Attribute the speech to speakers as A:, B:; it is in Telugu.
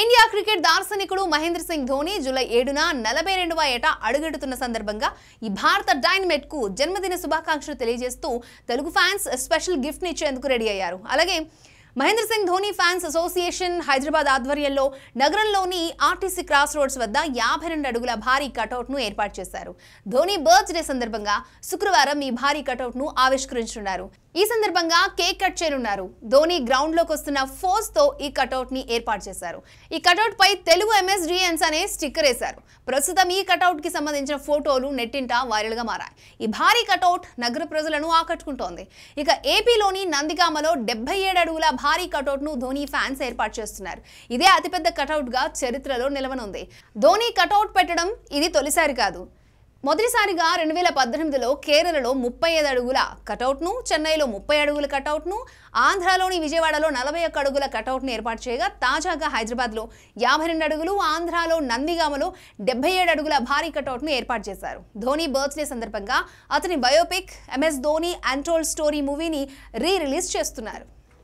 A: ఇండియా క్రికెట్ దార్శనికుడు మహేంద్ర సింగ్ ధోని జూలై ఏడున నలభై రెండవ ఏట అడుగెడుతున్న సందర్భంగా ఈ భారత డైనమెట్కు జన్మదిన శుభాకాంక్షలు తెలియజేస్తూ తెలుగు ఫ్యాన్స్ స్పెషల్ గిఫ్ట్ ఇచ్చేందుకు రెడీ అయ్యారు. అలాగే మహేంద్ర సింగ్ ధోని ఫ్యాన్స్ అసోసియేషన్ హైదరాబాద్ ఆధ్వర్యంలో నగరంలోని ఆర్టీసీ క్రాస్ రోడ్స్ వద్ద యాభై రెండు అడుగుల భారీ కటౌట్ను ఏర్పాటు చేశారు. ధోని బర్త్డే సందర్భంగా శుక్రవారం ఈ భారీ కటౌట్ను ఆవిష్కరించున్నారు ఈ సందర్భంగా కేక్ కట్ చేయనున్నారు. ధోని గ్రౌండ్లోకి వస్తున్న ఫోర్స్తో ఈ కటౌట్ని ఏర్పాటు చేశారు. ఈ కటౌట్ పై తెలుగు ఎంఎస్డిఎన్స్ అనే స్టిక్కర్ వేశారు. ప్రస్తుతం ఈ కటౌట్కి సంబంధించిన ఫోటోలు నెట్టింట వైరల్గా మారాయి. ఈ భారీ కటౌట్ నగర ప్రజలను ఆకట్టుకుంటోంది. ఇక ఏపీలోని నందిగామలో డెబ్బై ఏడు అడుగుల భారీ కటౌట్ను ధోని ఫ్యాన్స్ ఏర్పాటు చేస్తున్నారు. ఇదే అతిపెద్ద కటౌట్గా చరిత్రలో నిలవనుంది. ధోని కటౌట్ పెట్టడం ఇది తొలిసారి కాదు. మొదటిసారిగా రెండు వేల పద్దెనిమిదిలో కేరళలో ముప్పై ఐదు అడుగుల కటౌట్ను చెన్నైలో ముప్పై అడుగుల కటౌట్ను ఆంధ్రాలోని విజయవాడలో నలభై ఒక్క అడుగుల కటౌట్ను ఏర్పాటు చేయగా తాజాగా హైదరాబాద్లో యాభై రెండు అడుగులు ఆంధ్రాలో నందిగామలో డెబ్బై ఏడు అడుగుల భారీ కటౌట్ను ఏర్పాటు చేశారు. ధోని బర్త్డే సందర్భంగా అతని biopic MS Dhoni untold story మూవీని రీ రిలీజ్ చేస్తున్నారు.